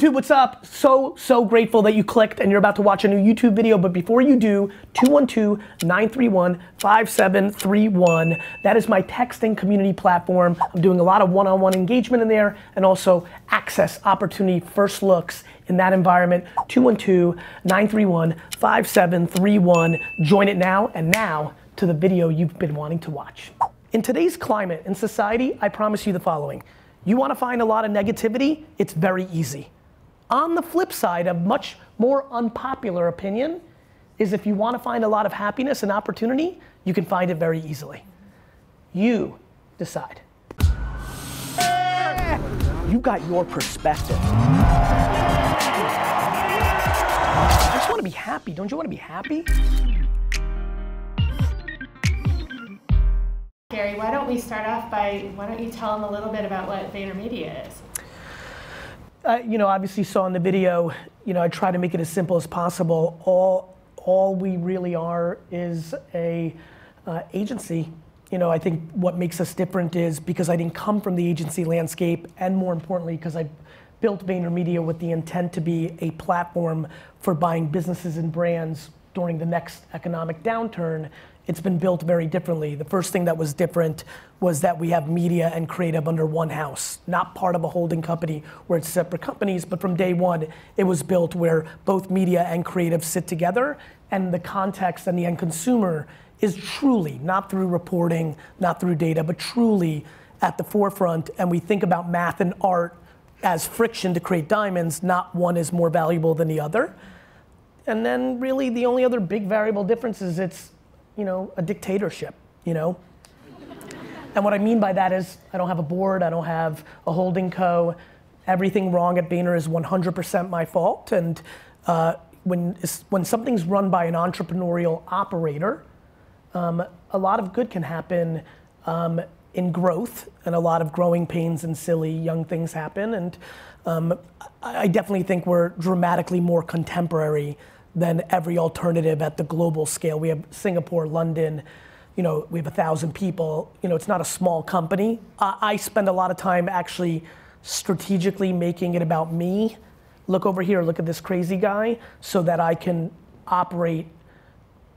YouTube, what's up? So, so grateful that you clicked and you're about to watch a new YouTube video. But before you do, 212-931-5731. That is my texting community platform. I'm doing a lot of one-on-one engagement in there and also access opportunity first looks in that environment. 212-931-5731. Join it now and now to the video you've been wanting to watch. In today's climate and society, I promise you the following. You want to find a lot of negativity? It's very easy. On the flip side, a much more unpopular opinion is if you want to find a lot of happiness and opportunity, you can find it very easily. You decide. You got your perspective. I just want to be happy. Don't you want to be happy? Gary, why don't we start off by, why don't you tell them a little bit about what VaynerMedia is? You know, obviously saw in the video, you know, I try to make it as simple as possible. All, all we really are is a uh, agency. You know, I think what makes us different is because I didn't come from the agency landscape, and more importantly, because I built VaynerMedia with the intent to be a platform for buying businesses and brands during the next economic downturn it's been built very differently. The first thing that was different was that we have media and creative under one house, not part of a holding company where it's separate companies, but from day one, it was built where both media and creative sit together and the context and the end consumer is truly, not through reporting, not through data, but truly at the forefront. And we think about math and art as friction to create diamonds, not one is more valuable than the other. And then really the only other big variable difference is it's you know, a dictatorship, you know? and what I mean by that is I don't have a board, I don't have a holding co. Everything wrong at Vayner is 100% my fault. And uh, when, when something's run by an entrepreneurial operator, um, a lot of good can happen um, in growth, and a lot of growing pains and silly young things happen. And um, I definitely think we're dramatically more contemporary than every alternative at the global scale. We have Singapore, London, you know, we have a thousand people. You know, it's not a small company. I spend a lot of time actually strategically making it about me. Look over here, look at this crazy guy, so that I can operate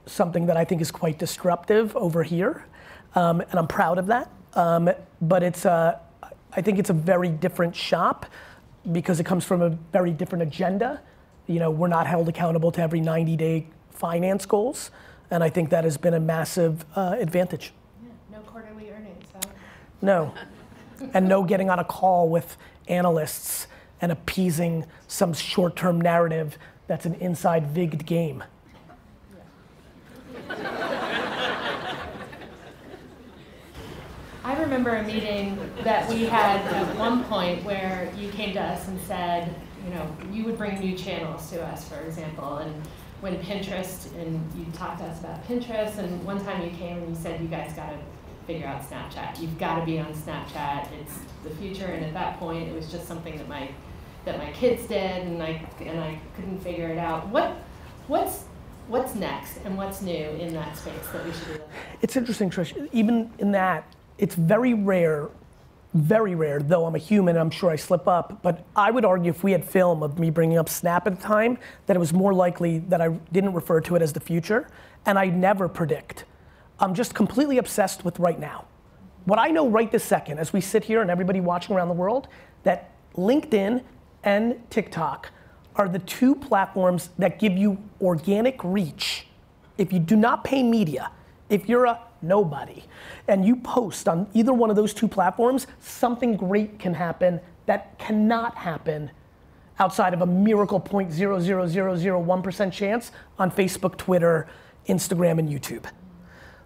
something that I think is quite disruptive over here. Um, and I'm proud of that. Um, but it's a, I think it's a very different shop because it comes from a very different agenda you know, we're not held accountable to every 90 day finance goals. And I think that has been a massive uh, advantage. Yeah, no quarterly earnings, huh? No. and no getting on a call with analysts and appeasing some short term narrative that's an inside vigged game. I remember a meeting that we had at one point where you came to us and said, you know, you would bring new channels to us, for example, and when Pinterest, and you talked to us about Pinterest, and one time you came and you said you guys got to figure out Snapchat. You've got to be on Snapchat. It's the future, and at that point, it was just something that my that my kids did, and I and I couldn't figure it out. What what's what's next, and what's new in that space that we should be at? It's interesting, Trish. Even in that, it's very rare very rare, though I'm a human, I'm sure I slip up, but I would argue if we had film of me bringing up Snap at the time, that it was more likely that I didn't refer to it as the future, and I never predict. I'm just completely obsessed with right now. What I know right this second, as we sit here and everybody watching around the world, that LinkedIn and TikTok are the two platforms that give you organic reach. If you do not pay media, if you're a nobody, and you post on either one of those two platforms, something great can happen that cannot happen outside of a miracle 0.00001% chance on Facebook, Twitter, Instagram, and YouTube.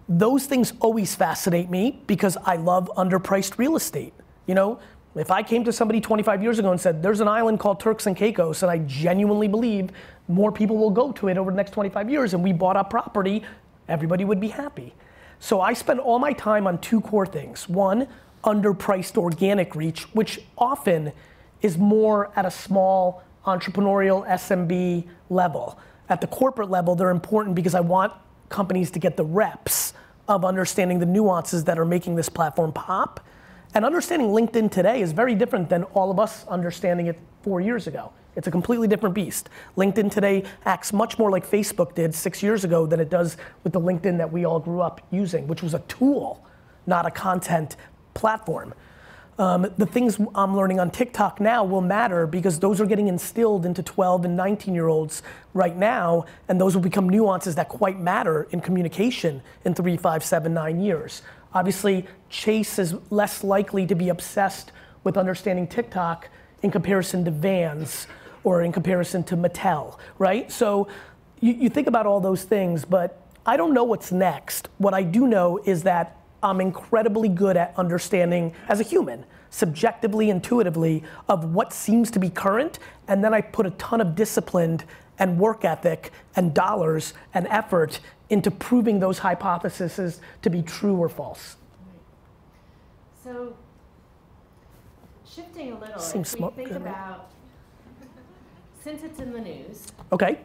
Those things always fascinate me because I love underpriced real estate. You know, if I came to somebody 25 years ago and said, there's an island called Turks and Caicos, and I genuinely believe more people will go to it over the next 25 years, and we bought up property, everybody would be happy. So I spend all my time on two core things. One, underpriced organic reach, which often is more at a small entrepreneurial SMB level. At the corporate level, they're important because I want companies to get the reps of understanding the nuances that are making this platform pop. And understanding LinkedIn today is very different than all of us understanding it four years ago. It's a completely different beast. LinkedIn today acts much more like Facebook did six years ago than it does with the LinkedIn that we all grew up using, which was a tool, not a content platform. Um, the things I'm learning on TikTok now will matter because those are getting instilled into 12 and 19 year olds right now, and those will become nuances that quite matter in communication in three, five, seven, nine years. Obviously, Chase is less likely to be obsessed with understanding TikTok in comparison to Vans or in comparison to Mattel, right? So you, you think about all those things, but I don't know what's next. What I do know is that I'm incredibly good at understanding as a human, subjectively, intuitively, of what seems to be current, and then I put a ton of discipline and work ethic and dollars and effort into proving those hypotheses to be true or false. So, shifting a little, Seems if we think about, since it's in the news, Okay?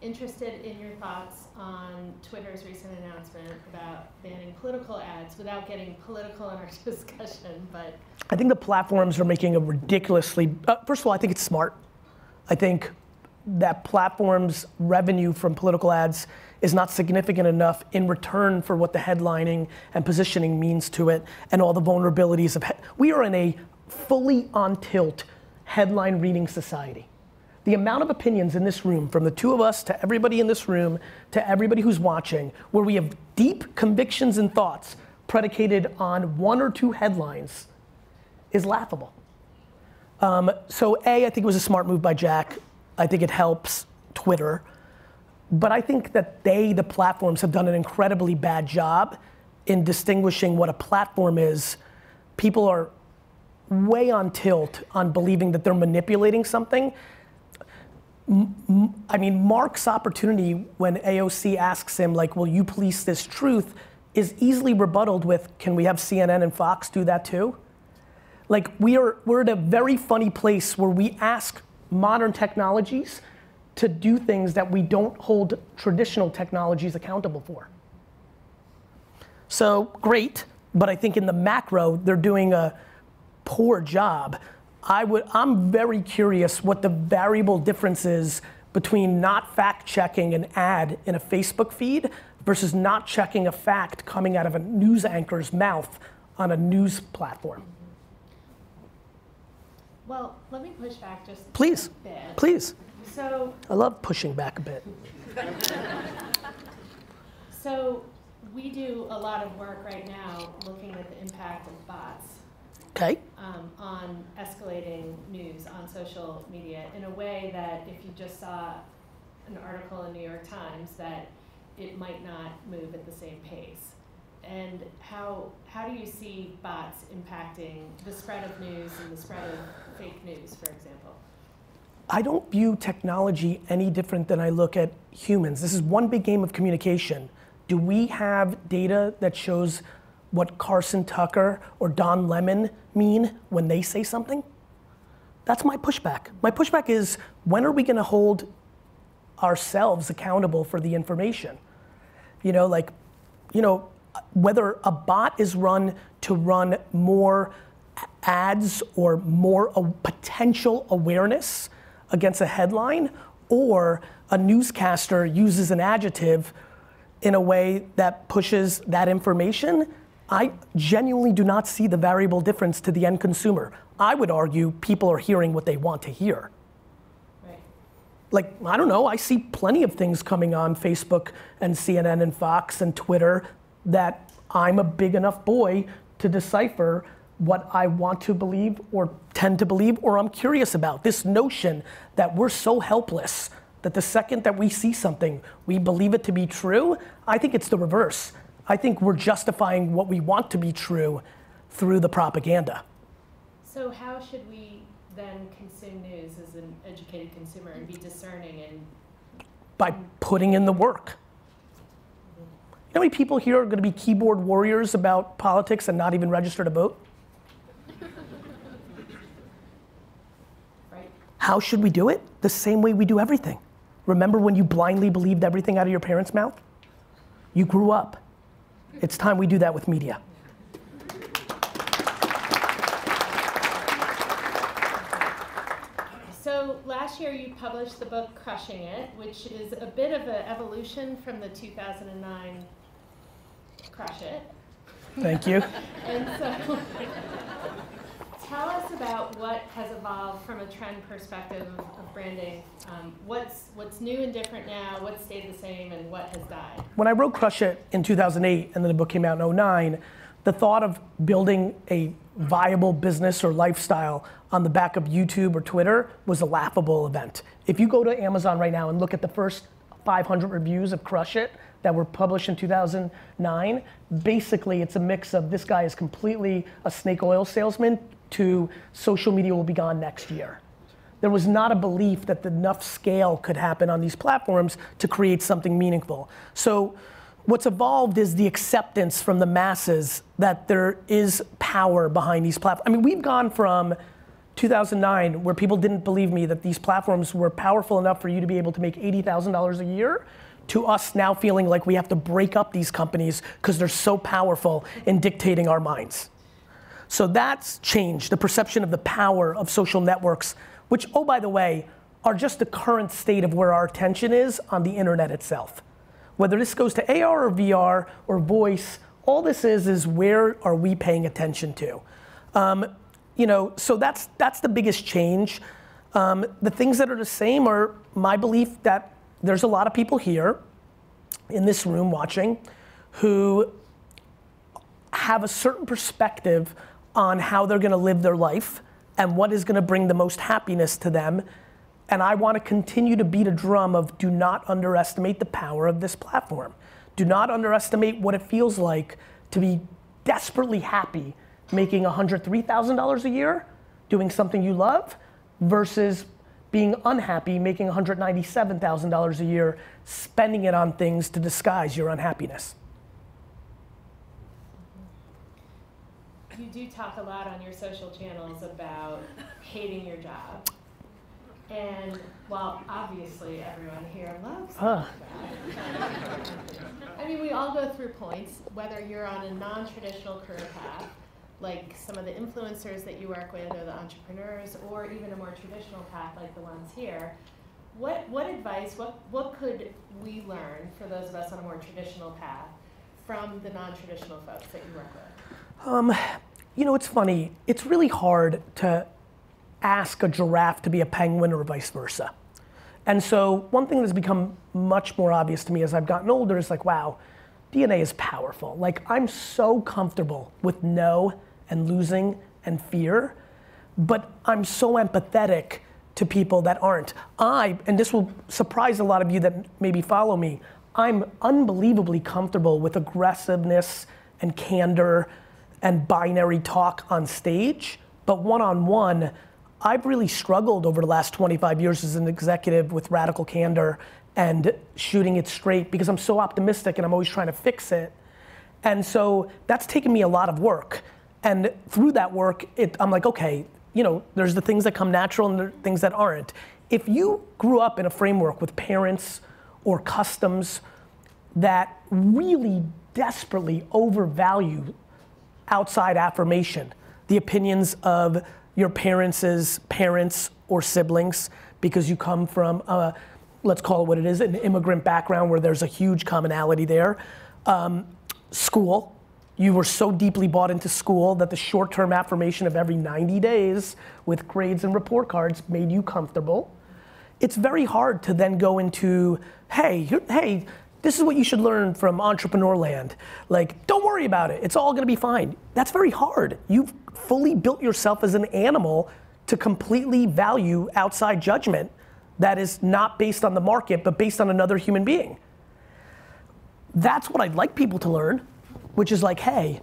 interested in your thoughts on Twitter's recent announcement about banning political ads without getting political in our discussion, but I think the platforms are making a ridiculously, uh, first of all, I think it's smart. I think that platforms' revenue from political ads is not significant enough in return for what the headlining and positioning means to it and all the vulnerabilities of. He- we are in a fully on tilt headline reading society. The amount of opinions in this room, from the two of us to everybody in this room to everybody who's watching, where we have deep convictions and thoughts predicated on one or two headlines, is laughable. Um, so, A, I think it was a smart move by Jack. I think it helps Twitter. But I think that they, the platforms, have done an incredibly bad job in distinguishing what a platform is. People are way on tilt on believing that they're manipulating something. I mean, Mark's opportunity when AOC asks him, like, will you police this truth, is easily rebutted with, can we have CNN and Fox do that too? Like we are, we're at a very funny place where we ask modern technologies to do things that we don't hold traditional technologies accountable for. So great, but I think in the macro they're doing a poor job. I would, I'm very curious what the variable difference is between not fact checking an ad in a Facebook feed versus not checking a fact coming out of a news anchor's mouth on a news platform. well, let me push back just Please, a bit. please. So, I love pushing back a bit. so we do a lot of work right now looking at the impact of bots Okay? um, on escalating news on social media in a way that if you just saw an article in the New York Times that it might not move at the same pace. And how how do you see bots impacting the spread of news and the spread of fake news, for example? I don't view technology any different than I look at humans. This is one big game of communication. Do we have data that shows what Carson Tucker or Don Lemon mean when they say something? That's my pushback. My pushback is when are we going to hold ourselves accountable for the information? You know, like, you know, whether a bot is run to run more ads or more potential awareness against a headline, or a newscaster uses an adjective in a way that pushes that information, I genuinely do not see the variable difference to the end consumer. I would argue people are hearing what they want to hear. Right. Like, I don't know, I see plenty of things coming on Facebook and CNN and Fox and Twitter that I'm a big enough boy to decipher what I want to believe or tend to believe or I'm curious about. This notion that we're so helpless that the second that we see something, we believe it to be true, I think it's the reverse. I think we're justifying what we want to be true through the propaganda. So how should we then consume news as an educated consumer and be discerning and by putting in the work. You know how many people here are going to be keyboard warriors about politics and not even register to vote? right? How should we do it? The same way we do everything. Remember when you blindly believed everything out of your parents' mouth? You grew up. It's time we do that with media. So last year you published the book Crushing It, which is a bit of an evolution from the 2009 Crush It. Thank you. and so tell us about what has evolved from a trend perspective of, branding. Um, what's what's new and different now? What stayed the same, and what has died? When I wrote Crush It in 2008, and then the book came out in 09, the thought of building a viable business or lifestyle on the back of YouTube or Twitter was a laughable event. If you go to Amazon right now and look at the first 500 reviews of Crush It that were published in 2009, basically it's a mix of this guy is completely a snake oil salesman to social media will be gone next year. There was not a belief that enough scale could happen on these platforms to create something meaningful. So what's evolved is the acceptance from the masses that there is power behind these platforms. I mean, we've gone from 2009, where people didn't believe me that these platforms were powerful enough for you to be able to make $80,000 a year, to us now feeling like we have to break up these companies because they're so powerful in dictating our minds. So that's changed the perception of the power of social networks, which, oh, by the way, are just the current state of where our attention is on the internet itself. Whether this goes to AR or VR or voice, all this is is where are we paying attention to? Um, you know, so that's that's the biggest change. Um, the things that are the same are my belief that there's a lot of people here in this room watching who have a certain perspective on how they're going to live their life and what is going to bring the most happiness to them. And I want to continue to beat a drum of do not underestimate the power of this platform. Do not underestimate what it feels like to be desperately happy making $103,000 a year doing something you love versus being unhappy making $197,000 a year spending it on things to disguise your unhappiness. You do talk a lot on your social channels about hating your job. And while obviously everyone here loves huh. that, I mean, we all go through points, whether you're on a non traditional career path, like some of the influencers that you work with or the entrepreneurs, or even a more traditional path like the ones here. What, what advice, what, what could we learn for those of us on a more traditional path from the non traditional folks that you work with? Um, you know, it's funny. It's really hard to ask a giraffe to be a penguin or vice versa. And so, one thing that's become much more obvious to me as I've gotten older is like, wow, DNA is powerful. Like, I'm so comfortable with no and losing and fear, but I'm so empathetic to people that aren't. I, and this will surprise a lot of you that maybe follow me, I'm unbelievably comfortable with aggressiveness and candor and binary talk on stage, but one on one, I've really struggled over the last 25 years as an executive with radical candor and shooting it straight because I'm so optimistic and I'm always trying to fix it. And so that's taken me a lot of work. And through that work, it, I'm like, okay, you know, there's the things that come natural and the things that aren't. If you grew up in a framework with parents or customs that really desperately overvalue outside affirmation, the opinions of your parents' parents or siblings, because you come from, a, let's call it what it is, an immigrant background where there's a huge commonality there. Um, school, you were so deeply bought into school that the short term affirmation of every 90 days with grades and report cards made you comfortable. It's very hard to then go into, hey, hey, this is what you should learn from entrepreneur land. Like, don't worry about it. It's all going to be fine. That's very hard. You've fully built yourself as an animal to completely value outside judgment that is not based on the market, but based on another human being. That's what I'd like people to learn, which is like, hey,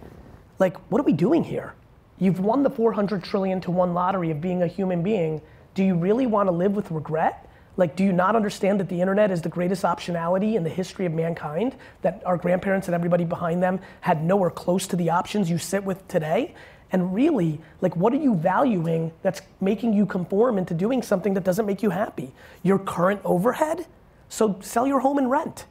like, what are we doing here? You've won the 400 trillion to one lottery of being a human being. Do you really want to live with regret? Like, do you not understand that the internet is the greatest optionality in the history of mankind? That our grandparents and everybody behind them had nowhere close to the options you sit with today? And really, like, what are you valuing that's making you conform into doing something that doesn't make you happy? Your current overhead? So sell your home and rent.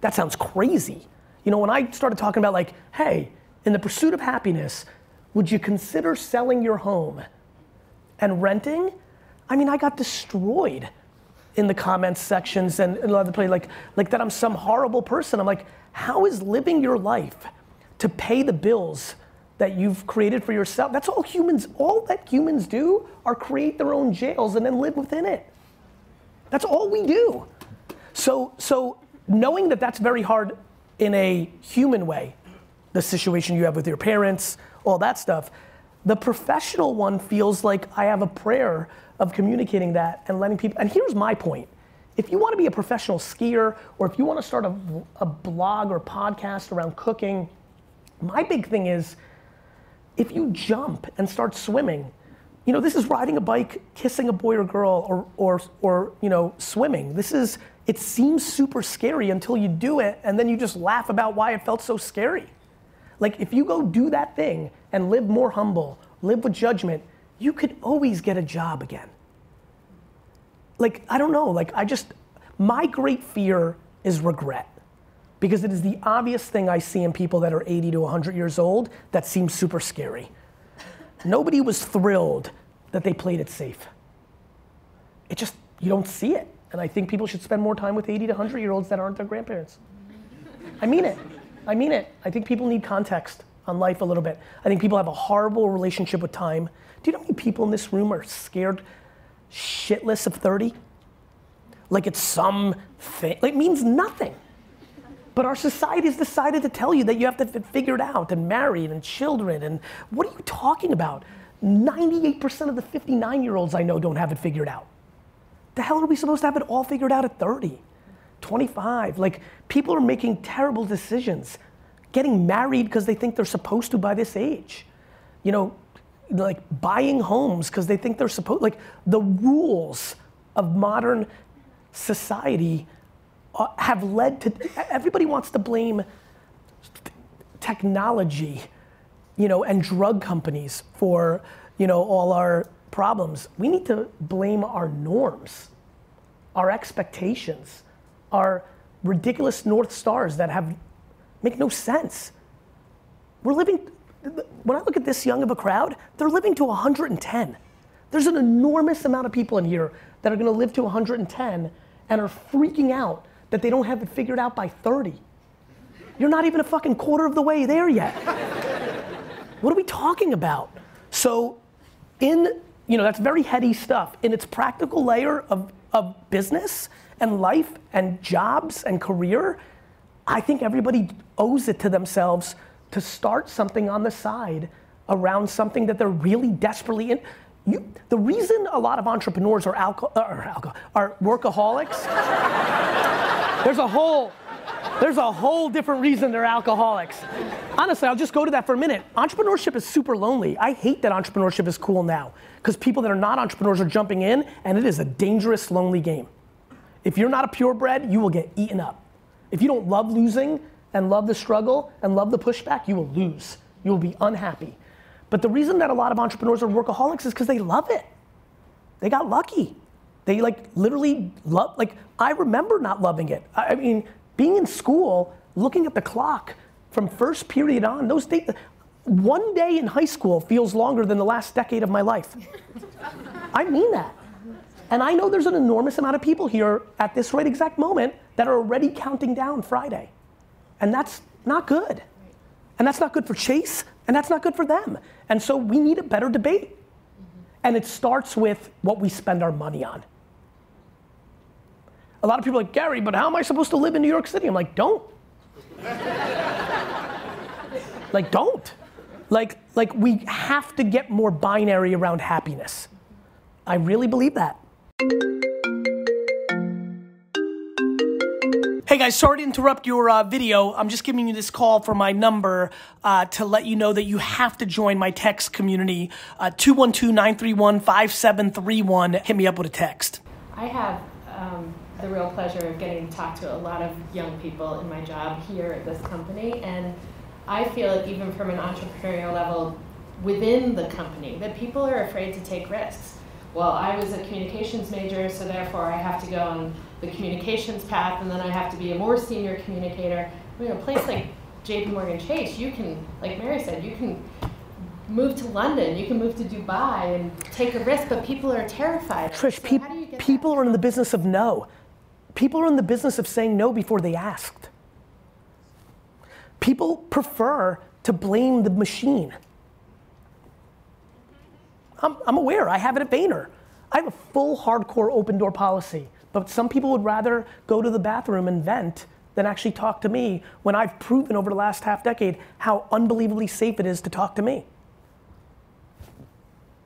That sounds crazy. You know, when I started talking about, like, hey, in the pursuit of happiness, would you consider selling your home and renting? I mean, I got destroyed in the comments sections and, and other places, like, like that I'm some horrible person. I'm like, how is living your life to pay the bills that you've created for yourself? That's all humans, all that humans do are create their own jails and then live within it. That's all we do. So, so knowing that that's very hard in a human way, the situation you have with your parents, all that stuff, the professional one feels like I have a prayer of communicating that and letting people. And here's my point if you want to be a professional skier or if you want to start a, a blog or podcast around cooking, my big thing is if you jump and start swimming, you know, this is riding a bike, kissing a boy or girl, or, or, or you know, swimming. This is, it seems super scary until you do it, and then you just laugh about why it felt so scary. Like, if you go do that thing and live more humble, live with judgment, you could always get a job again. Like, I don't know, like, I just, my great fear is regret. Because it is the obvious thing I see in people that are 80 to 100 years old that seems super scary. Nobody was thrilled that they played it safe. It just, you don't see it. And I think people should spend more time with 80 to 100 year olds that aren't their grandparents. I mean it. I mean it. I think people need context on life a little bit. I think people have a horrible relationship with time. Do you know how many people in this room are scared shitless of 30? Like it's some thing, like it means nothing. But our society has decided to tell you that you have to figure it out and married and children and what are you talking about? 98% of the 59 year olds I know don't have it figured out. The hell are we supposed to have it all figured out at 30, 25? Like people are making terrible decisions getting married because they think they're supposed to by this age. You know, like buying homes because they think they're supposed, like the rules of modern society uh, have led to, everybody wants to blame technology, you know, and drug companies for, you know, all our problems. We need to blame our norms, our expectations, our ridiculous North Stars that have make no sense. We're living, when I look at this young of a crowd, they're living to 110. There's an enormous amount of people in here that are gonna live to 110 and are freaking out that they don't have it figured out by 30. You're not even a fucking quarter of the way there yet. what are we talking about? So, in, you know, that's very heady stuff. In its practical layer of, of business and life and jobs and career, I think everybody owes it to themselves to start something on the side around something that they're really desperately in. You, the reason a lot of entrepreneurs are, or uh, alcohol, are workaholics, there's a whole, there's a whole different reason they're alcoholics. Honestly, I'll just go to that for a minute. Entrepreneurship is super lonely. I hate that entrepreneurship is cool now because people that are not entrepreneurs are jumping in, and it is a dangerous, lonely game. If you're not a purebred, you will get eaten up. If you don't love losing and love the struggle and love the pushback, you will lose. You will be unhappy. But the reason that a lot of entrepreneurs are workaholics is because they love it. They got lucky. They like literally love, like, I remember not loving it. I, mean, being in school, looking at the clock from first period on, those days, one day in high school feels longer than the last decade of my life. I mean that. And I know there's an enormous amount of people here at this right exact moment that are already counting down Friday. And that's not good. And that's not good for Chase, and that's not good for them. And so we need a better debate. And it starts with what we spend our money on. A lot of people are like, Gary, but how am I supposed to live in New York City? I'm like, don't. like, don't. Like, like we have to get more binary around happiness. I really believe that. Hey guys, sorry to interrupt your uh, video. I'm just giving you this call for my number uh, to let you know that you have to join my text community. Uh, 212 931 5731. Hit me up with a text. I have um, the real pleasure of getting to talk to a lot of young people in my job here at this company. And I feel like even from an entrepreneurial level within the company, that people are afraid to take risks well, I was a communications major, so therefore I have to go on the communications path, and then I have to be a more senior communicator. I mean, a place like JP Morgan Chase, you can, like Mary said, you can move to London, you can move to Dubai and take a risk, but people are terrified. Trish, So peop- how do you get people that? are in the business of no. People are in the business of saying no before they asked. People prefer to blame the machine. I'm, I'm aware, I have it at Vayner. I have a full hardcore open door policy, but some people would rather go to the bathroom and vent than actually talk to me when I've proven over the last half decade how unbelievably safe it is to talk to me.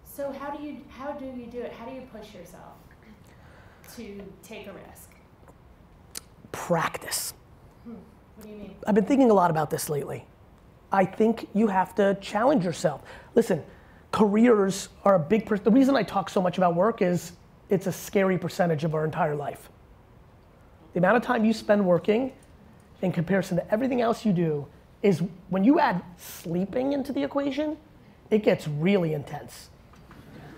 So how do you how do you do it? How do you push yourself to take a risk? Practice. Hmm, what do you mean? I've been thinking a lot about this lately. I think you have to challenge yourself. Listen, careers are a big, per- the reason I talk so much about work is it's a scary percentage of our entire life. The amount of time you spend working in comparison to everything else you do is when you add sleeping into the equation, it gets really intense.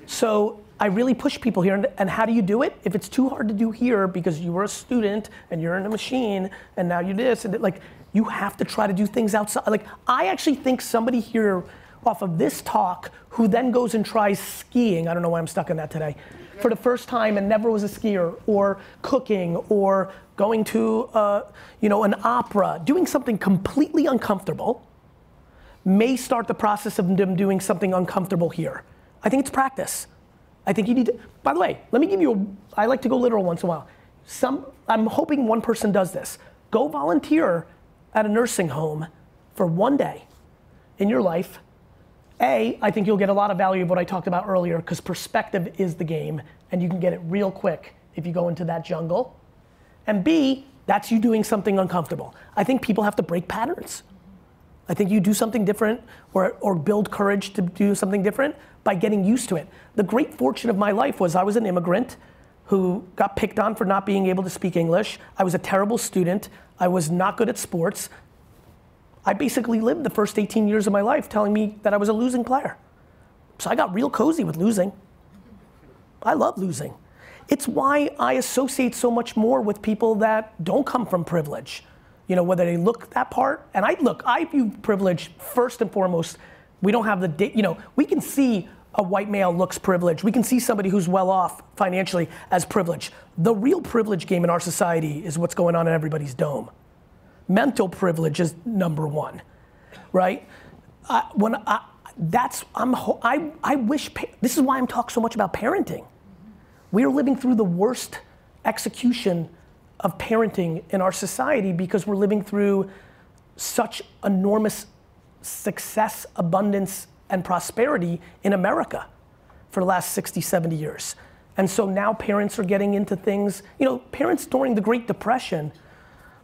So I really push people here, and, how do you do it? If it's too hard to do here because you were a student and you're in a machine and now you this and like you have to try to do things outside. Like I actually think somebody here off of this talk who then goes and tries skiing. I don't know why I'm stuck in that today. For the first time and never was a skier, or cooking, or going to uh, you know an opera, doing something completely uncomfortable may start the process of them doing something uncomfortable here. I think it's practice. I think you need to, by the way, let me give you a, I like to go literal once in a while. Some, I'm hoping one person does this. Go volunteer at a nursing home for one day in your life. A, I think you'll get a lot of value of what I talked about earlier because perspective is the game and you can get it real quick if you go into that jungle. And B, that's you doing something uncomfortable. I think people have to break patterns. I think you do something different or, or build courage to do something different by getting used to it. The great fortune of my life was I was an immigrant who got picked on for not being able to speak English. I was a terrible student. I was not good at sports. I basically lived the first 18 years of my life telling me that I was a losing player. So I got real cozy with losing. I love losing. It's why I associate so much more with people that don't come from privilege. You know, whether they look that part, and I look, I view privilege first and foremost. We don't have the, you know, we can see a white male looks privileged. We can see somebody who's well off financially as privileged. The real privilege game in our society is what's going on in everybody's dome. Mental privilege is number one, right? I, when I, that's I'm I I wish this is why I'm talking so much about parenting. We are living through the worst execution of parenting in our society because we're living through such enormous success, abundance, and prosperity in America for the last 60, 70 years. And so now parents are getting into things, you know, parents during the Great Depression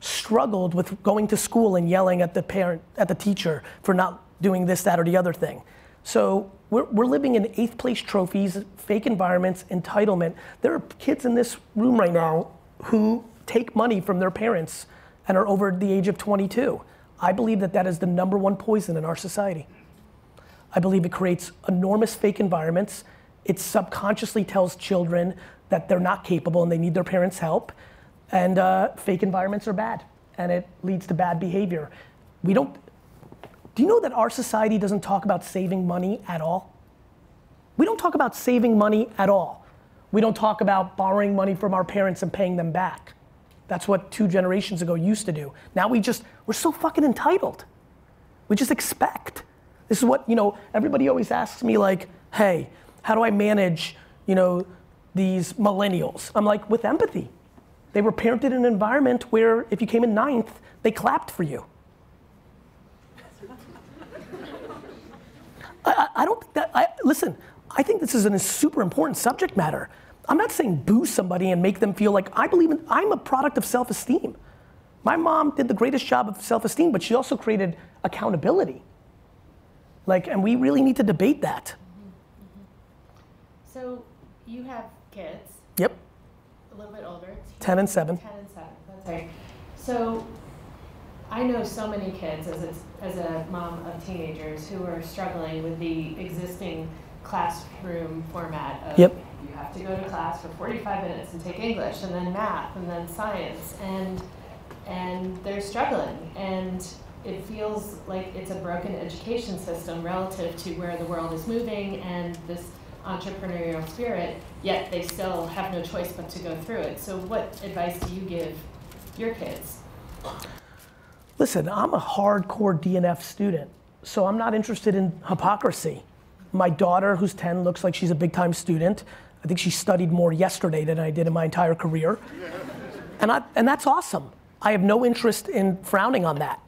struggled with going to school and yelling at the parent, at the teacher for not doing this, that, or the other thing. So we're, we're living in eighth place trophies, fake environments, entitlement. There are kids in this room right now who take money from their parents and are over the age of 22. I believe that that is the number one poison in our society. I believe it creates enormous fake environments. It subconsciously tells children that they're not capable and they need their parents' help. And uh, fake environments are bad, and it leads to bad behavior. We don't. Do you know that our society doesn't talk about saving money at all? We don't talk about saving money at all. We don't talk about borrowing money from our parents and paying them back. That's what two generations ago used to do. Now we just, we're so fucking entitled. We just expect. This is what, you know, everybody always asks me, like, hey, how do I manage, you know, these millennials? I'm like, with empathy. They were parented in an environment where if you came in ninth, they clapped for you. I, I, don't think that, I, listen, I think this is a super important subject matter. I'm not saying boo somebody and make them feel like I believe in, I'm a product of self esteem. My mom did the greatest job of self esteem, but she also created accountability. Like, and we really need to debate that. So you have kids, Yep, a little bit older. 10 and 7. 10 and 7, that's right. So I know so many kids as a, as a mom of teenagers who are struggling with the existing classroom format of Yep. you have to go to class for 45 minutes and take English and then math and then science and and they're struggling and it feels like it's a broken education system relative to where the world is moving and this entrepreneurial spirit, yet they still have no choice but to go through it. So, what advice do you give your kids? Listen, I'm a hardcore DNF student, so I'm not interested in hypocrisy. My daughter, who's 10, looks like she's a big time student. I think she studied more yesterday than I did in my entire career. And, I, and that's awesome. I have no interest in frowning on that.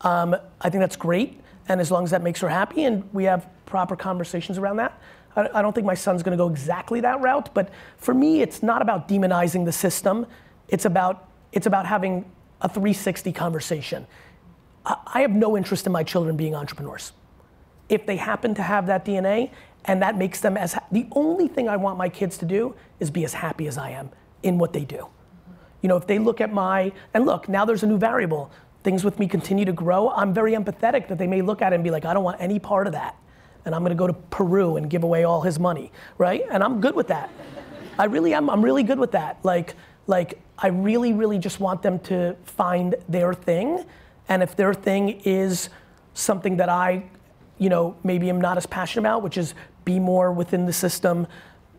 Um, I think that's great, and as long as that makes her happy and we have proper conversations around that, I, don't think my son's gonna go exactly that route. But for me, it's not about demonizing the system. It's about it's about having a 360 conversation. I, have no interest in my children being entrepreneurs. If they happen to have that DNA and that makes them as the only thing I want my kids to do is be as happy as I am in what they do. You know, if they look at my and look, now there's a new variable things with me continue to grow, I'm very empathetic that they may look at it and be like, I don't want any part of that. And I'm gonna go to Peru and give away all his money, right? And I'm good with that. I really am, I'm really good with that. Like, like I really, really just want them to find their thing. And if their thing is something that I, you know, maybe am not as passionate about, which is be more within the system,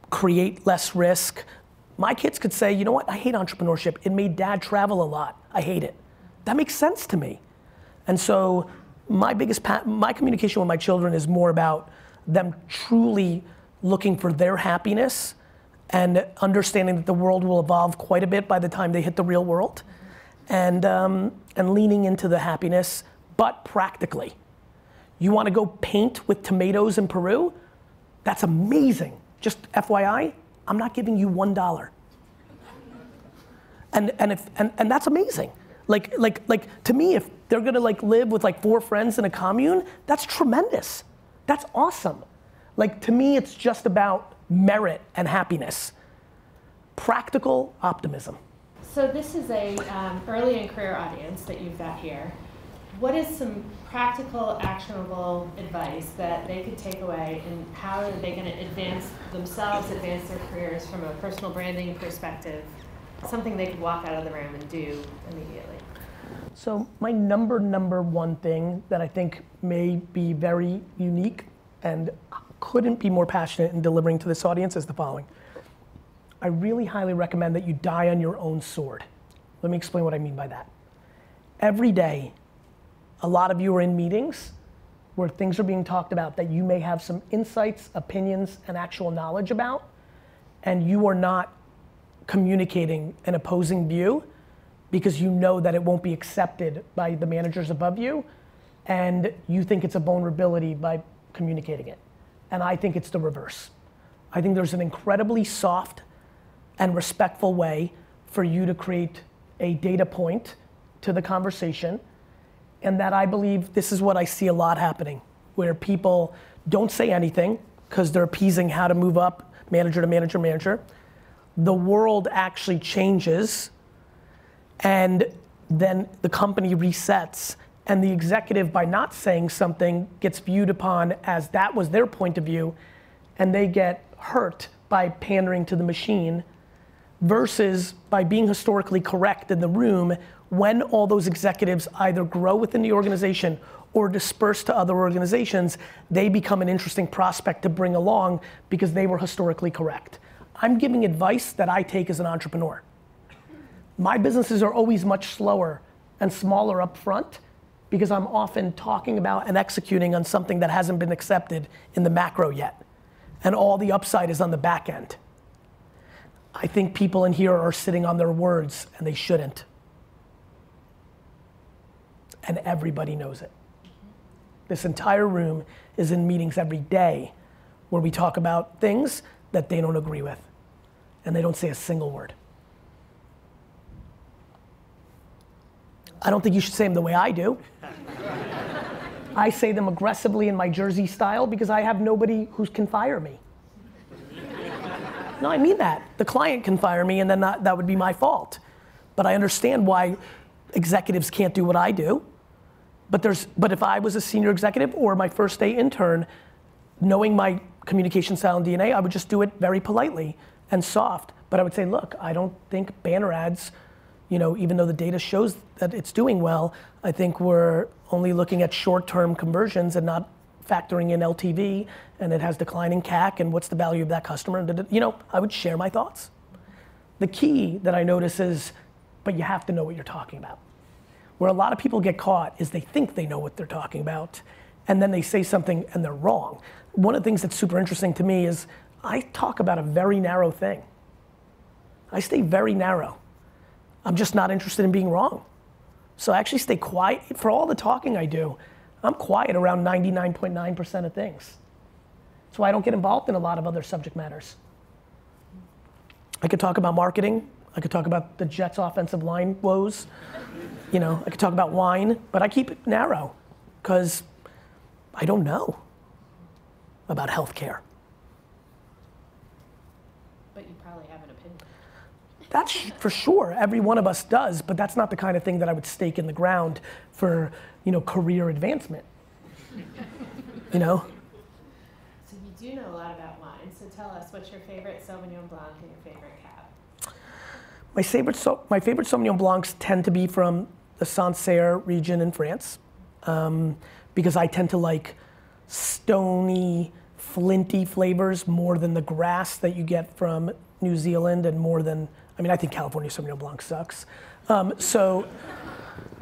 create less risk. My kids could say, you know what, I hate entrepreneurship. It made dad travel a lot. I hate it. That makes sense to me. And so my biggest, pa- my communication with my children is more about them truly looking for their happiness and understanding that the world will evolve quite a bit by the time they hit the real world and, um, and leaning into the happiness, but practically. You wanna go paint with tomatoes in Peru? That's amazing. Just FYI, I'm not giving you $1. And, and, if, and, and that's amazing. Like, like, like to me, if they're gonna like live with like four friends in a commune, that's tremendous. That's awesome. Like to me, it's just about merit and happiness. Practical optimism. So this is a um, early in career audience that you've got here. What is some practical, actionable advice that they could take away, and how are they going to advance themselves, advance their careers from a personal branding perspective? Something they could walk out of the room and do immediately. So my number number one thing that I think may be very unique and couldn't be more passionate in delivering to this audience is the following. I really highly recommend that you die on your own sword. Let me explain what I mean by that. Every day, a lot of you are in meetings where things are being talked about that you may have some insights, opinions, and actual knowledge about, and you are not communicating an opposing view because you know that it won't be accepted by the managers above you, and you think it's a vulnerability by communicating it. And I think it's the reverse. I think there's an incredibly soft and respectful way for you to create a data point to the conversation. And that I believe this is what I see a lot happening, where people don't say anything because they're appeasing how to move up manager to manager, manager. The world actually changes, and then the company resets and the executive by not saying something gets viewed upon as that was their point of view and they get hurt by pandering to the machine versus by being historically correct in the room when all those executives either grow within the organization or disperse to other organizations, they become an interesting prospect to bring along because they were historically correct. I'm giving advice that I take as an entrepreneur. My businesses are always much slower and smaller up front because I'm often talking about and executing on something that hasn't been accepted in the macro yet. And all the upside is on the back end. I think people in here are sitting on their words and they shouldn't. And everybody knows it. This entire room is in meetings every day where we talk about things that they don't agree with. And they don't say a single word. I don't think you should say them the way I do. I say them aggressively in my Jersey style because I have nobody who can fire me. No, I mean that. The client can fire me and then that, that would be my fault. But I understand why executives can't do what I do. But, there's, but if I was a senior executive or my first day intern, knowing my communication style and DNA, I would just do it very politely and soft. But I would say, look, I don't think banner ads you know, even though the data shows that it's doing well, I think we're only looking at short-term conversions and not factoring in LTV, and it has declining CAC, and what's the value of that customer? You know, I would share my thoughts. The key that I notice is, but you have to know what you're talking about. Where a lot of people get caught is they think they know what they're talking about, and then they say something and they're wrong. One of the things that's super interesting to me is I talk about a very narrow thing. I stay very narrow. I'm just not interested in being wrong. So I actually stay quiet. For all the talking I do, I'm quiet around 99.9% of things. That's why I don't get involved in a lot of other subject matters. I could talk about marketing. I could talk about the Jets' offensive line woes. You know, I could talk about wine, but I keep it narrow because I don't know about healthcare. But you probably have an opinion. That's for sure. Every one of us does, but that's not the kind of thing that I would stake in the ground for, you know, career advancement. you know? So you do know a lot about wine. So tell us, what's your favorite Sauvignon Blanc and your favorite cab? My favorite, so, my favorite Sauvignon Blancs tend to be from the Sancerre region in France, um, because I tend to like stony, flinty flavors more than the grass that you get from New Zealand and more than, I mean, I think California Sauvignon Blanc sucks. Um, so,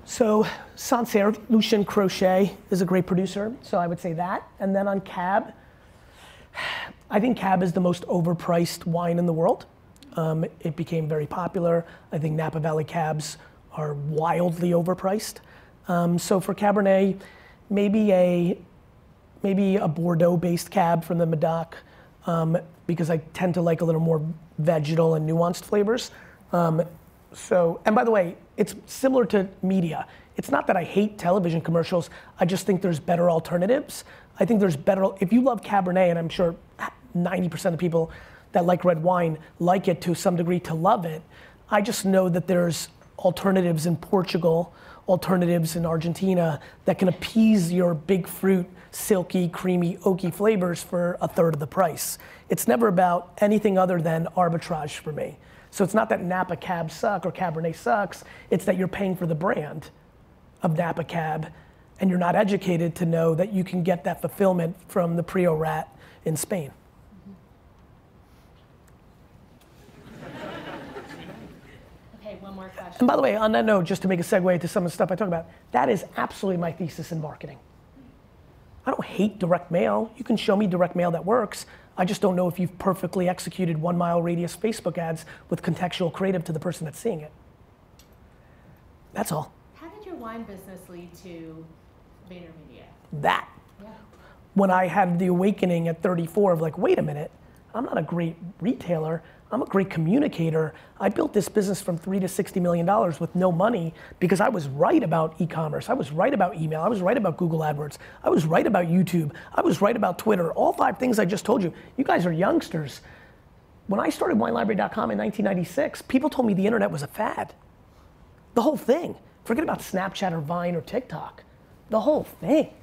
so Sancerre, Lucien Crochet is a great producer, so I would say that. And then on Cab, I think Cab is the most overpriced wine in the world. Um, it became very popular. I think Napa Valley cabs are wildly overpriced. Um, so for Cabernet, maybe a maybe a Bordeaux-based cab from the Medoc, um, because I tend to like a little more vegetal and nuanced flavors. Um, so, and by the way, it's similar to media. It's not that I hate television commercials. I just think there's better alternatives. I think there's better. If you love Cabernet, and I'm sure 90% of people that like red wine like it to some degree to love it. I just know that there's alternatives in Portugal, alternatives in Argentina that can appease your big fruit, silky, creamy, oaky flavors for a third of the price. It's never about anything other than arbitrage for me. So it's not that Napa Cab suck or Cabernet sucks, it's that you're paying for the brand of Napa Cab and you're not educated to know that you can get that fulfillment from the Priorat in Spain. Okay, one more question. And by the way, on that note, just to make a segue to some of the stuff I talk about, that is absolutely my thesis in marketing. I don't hate direct mail. You can show me direct mail that works. I just don't know if you've perfectly executed one mile radius Facebook ads with contextual creative to the person that's seeing it. That's all. How did your wine business lead to VaynerMedia? That. Yeah. When I had the awakening at 34 of like, wait a minute, I'm not a great retailer. I'm a great communicator. I built this business from three to $60 million with no money because I was right about e-commerce. I was right about email. I was right about Google AdWords. I was right about YouTube. I was right about Twitter. All five things I just told you. You guys are youngsters. When I started WineLibrary.com in 1996, people told me the internet was a fad. The whole thing. Forget about Snapchat or Vine or TikTok. The whole thing.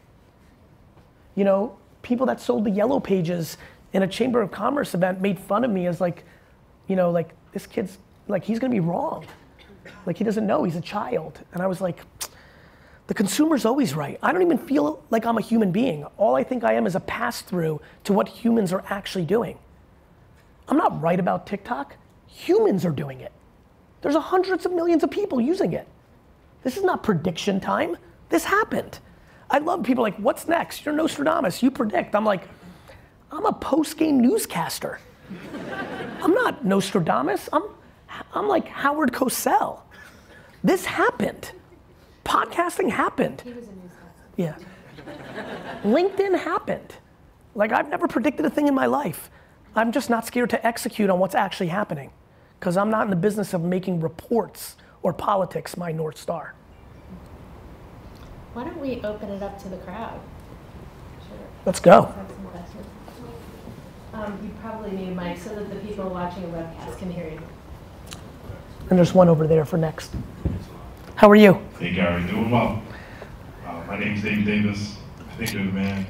You know, people that sold the yellow pages in a Chamber of Commerce event made fun of me as like, you know, like this kid's like he's gonna be wrong. Like he doesn't know, he's a child. And I was like, the consumer's always right. I don't even feel like I'm a human being. All I think I am is a pass through to what humans are actually doing. I'm not right about TikTok. Humans are doing it. There's hundreds of millions of people using it. This is not prediction time. This happened. I love people like, what's next? You're Nostradamus, you predict. I'm like, I'm a post-game newscaster. I'm not Nostradamus. I'm, I'm like Howard Cosell. This happened. Podcasting happened. He was a newscaster. Yeah. LinkedIn happened. Like I've never predicted a thing in my life. I'm just not scared to execute on what's actually happening because I'm not in the business of making reports or politics my North Star. Why don't we open it up to the crowd? Sure. Let's go. Let's have some questions. Um, you probably need a mic so that the people watching a webcast can hear you. And there's one over there for next. How are you? Hey Gary, doing well. Uh, my name is David Davis. I think you're the man.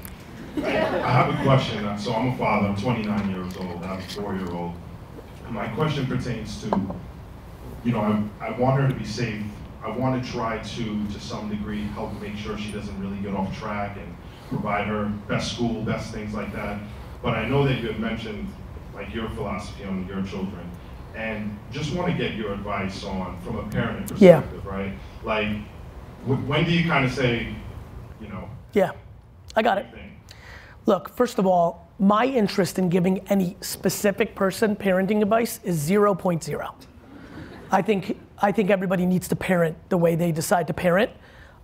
I, I have a question. Uh, So I'm a father. I'm 29 years old. I have a four-year-old. My question pertains to you know, I, I want her to be safe. I want to try to, to some degree, help make sure she doesn't really get off track and provide her best school, best things like that. But I know that you had mentioned like your philosophy on your children, and just want to get your advice on from a parent perspective, yeah. right? Like, when do you kind of say, you know? Yeah, I got it. Look, first of all, my interest in giving any specific person parenting advice is 0.0. I think I think everybody needs to parent the way they decide to parent.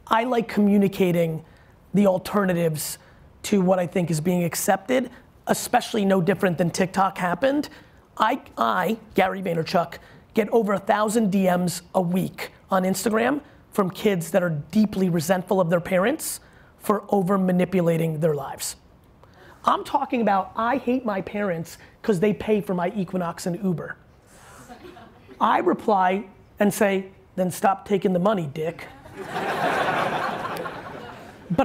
I like communicating the alternatives to what I think is being accepted, especially no different than TikTok happened. I, I Gary Vaynerchuk, get over a thousand DMs a week on Instagram from kids that are deeply resentful of their parents for over manipulating their lives. I'm talking about I hate my parents because they pay for my Equinox and Uber. I reply and say, then stop taking the money, dick. but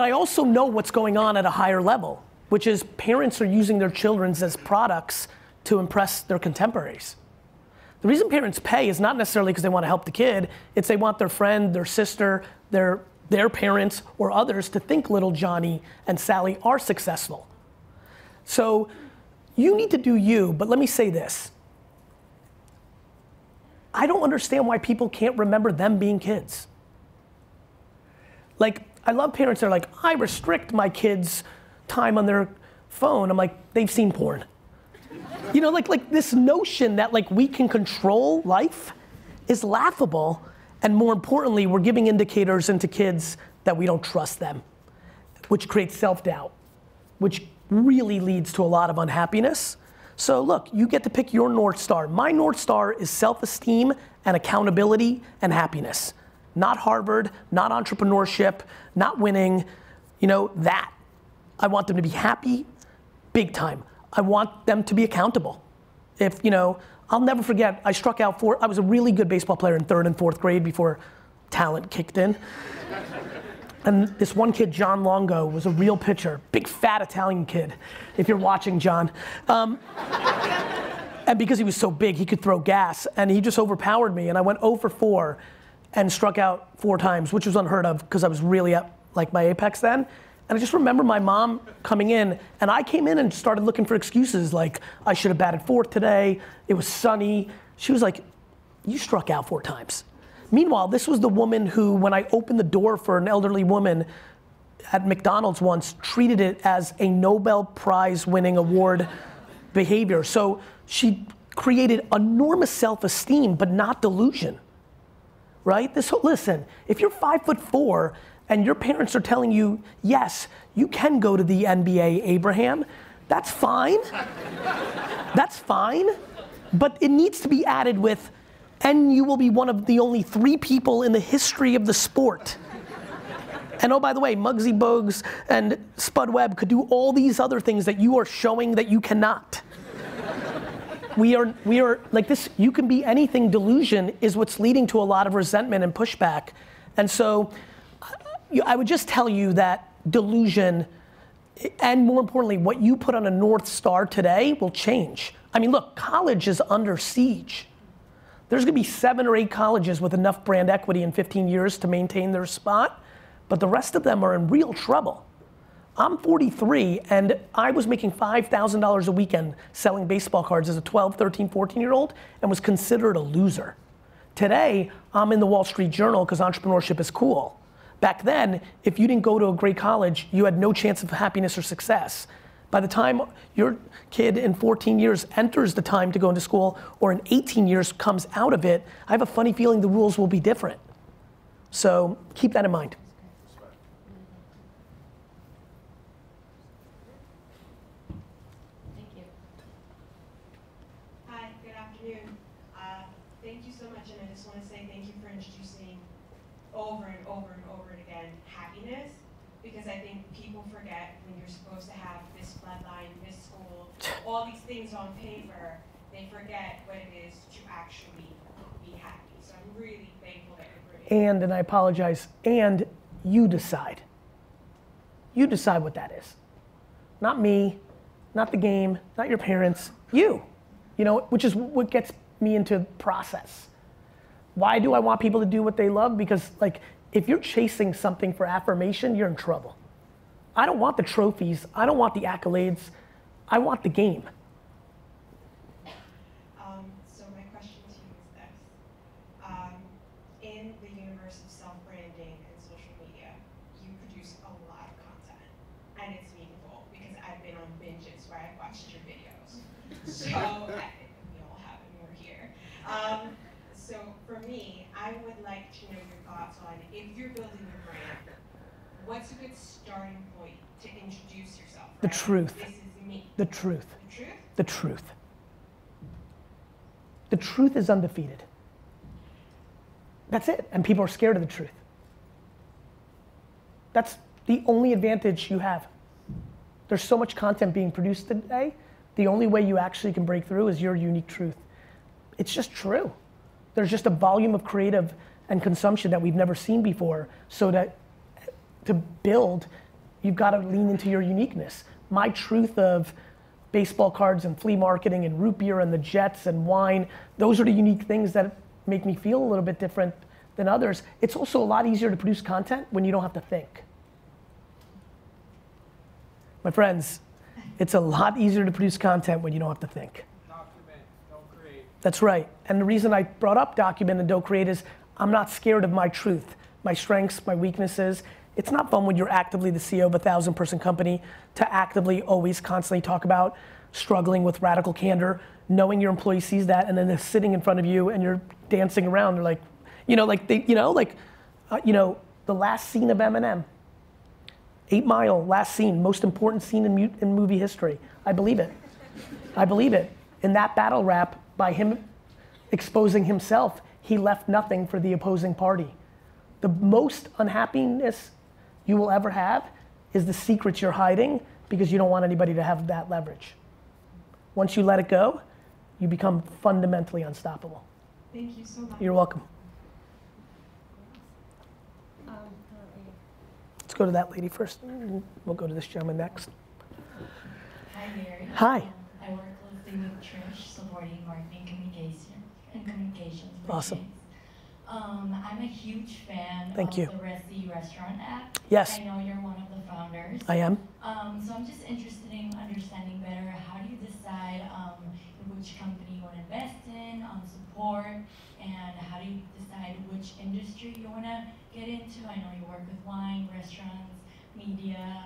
I also know what's going on at a higher level, which is parents are using their children as products to impress their contemporaries. The reason parents pay is not necessarily because they want to help the kid, it's they want their friend, their sister, their, their parents, or others to think little Johnny and Sally are successful. So you need to do you, but let me say this. I don't understand why people can't remember them being kids. Like, I love parents that are like, I restrict my kids' time on their phone. I'm like, they've seen porn. you know, like, like this notion that like we can control life is laughable. And more importantly, we're giving indicators into kids that we don't trust them, which creates self-doubt, which really leads to a lot of unhappiness. So look, you get to pick your North Star. My North Star is self-esteem and accountability and happiness. Not Harvard, not entrepreneurship, not winning, you know, that. I want them to be happy, big time. I want them to be accountable. If, you know, I'll never forget, I struck out four, I was a really good baseball player in third and fourth grade before talent kicked in. And this one kid, John Longo, was a real pitcher, big fat Italian kid, if you're watching, John. Um, and because he was so big, he could throw gas, and he just overpowered me, and I went 0 for 4 and struck out four times, which was unheard of because I was really at like my apex then. And I just remember my mom coming in, and I came in and started looking for excuses like, I should have batted fourth today, it was sunny. She was like, You struck out four times. Meanwhile, this was the woman who, when I opened the door for an elderly woman at McDonald's once, treated it as a Nobel Prize winning award behavior. So she created enormous self esteem, but not delusion. Right? This, whole, listen, if you're five foot four and your parents are telling you, yes, you can go to the NBA, Abraham, that's fine. that's fine. But it needs to be added with, and you will be one of the only three people in the history of the sport. And oh, by the way, Muggsy Bogues and Spud Webb could do all these other things that you are showing that you cannot. we are, we are like this, you can be anything delusion is what's leading to a lot of resentment and pushback. And so I would just tell you that delusion, and more importantly, what you put on a North Star today will change. I mean, look, college is under siege. There's gonna be seven or eight colleges with enough brand equity in 15 years to maintain their spot, but the rest of them are in real trouble. I'm 43 and I was making $5,000 a weekend selling baseball cards as a 12, 13, 14 year old and was considered a loser. Today, I'm in the Wall Street Journal because entrepreneurship is cool. Back then, if you didn't go to a great college, you had no chance of happiness or success. By the time your kid in 14 years enters the time to go into school or in 18 years comes out of it, I have a funny feeling the rules will be different. So keep that in mind. Thank you. Good afternoon. Uh, thank you so much, and I just want to say thank you for introducing over and over and over again happiness because I think people forget when you're supposed to have this bloodline, this school, all these things on paper, they forget what it is to actually be happy. So I'm really thankful that you're bringing And, and I apologize, and you decide. You decide what that is. Not me, not the game, not your parents, you. You know, which is what gets me into process. Why do I want people to do what they love? Because like if you're chasing something for affirmation, you're in trouble. I don't want the trophies. I don't want the accolades. I want the game. Um, so my question to you is this. Um, in the universe of self-branding and social media, you produce a lot of content. And it's meaningful because I've been on binges where I've watched your videos. So, I- we all have and we're here. Um, so for me, I would like to know your thoughts on if you're building your brand, what's a good starting point to introduce yourself? The truth. This is me. The truth. The truth? The truth. The truth is undefeated. That's it. And people are scared of the truth. That's the only advantage you have. There's so much content being produced today. The only way you actually can break through is your unique truth. It's just true. There's just a volume of creative and consumption that we've never seen before. So that to build, you've got to lean into your uniqueness. My truth of baseball cards and flea marketing and root beer and the Jets and wine, those are the unique things that make me feel a little bit different than others. It's also a lot easier to produce content when you don't have to think. My friends, it's a lot easier to produce content when you don't have to think. Document, don't create. That's right. And the reason I brought up document and don't create is I'm not scared of my truth, my strengths, my weaknesses. It's not fun when you're actively the CEO of a thousand person company to actively always constantly talk about struggling with radical candor, knowing your employee sees that and then they're sitting in front of you and you're dancing around. They're like, you know, like they, you know, like, uh, you know, the last scene of Eminem. Eight Mile, last scene, most important scene in, mu- in movie history. I believe it. I believe it. In that battle rap, by him exposing himself, he left nothing for the opposing party. The most unhappiness you will ever have is the secrets you're hiding because you don't want anybody to have that leverage. Once you let it go, you become fundamentally unstoppable. Thank you so much. You're welcome. Um, Let's go to that lady first. We'll go to this gentleman next. Hi, Mary. Hi. Um, I work closely with Trish, supporting marketing communication and communications. for Awesome. Um, I'm a huge fan Thank of you. the Resy Restaurant app. Yes. I know you're one of the founders. I am. Um, so I'm just interested in understanding better how do you decide um, which company you want to invest in, um, support, and how do you decide which industry you want to get into? I know you work with wine, restaurants, media,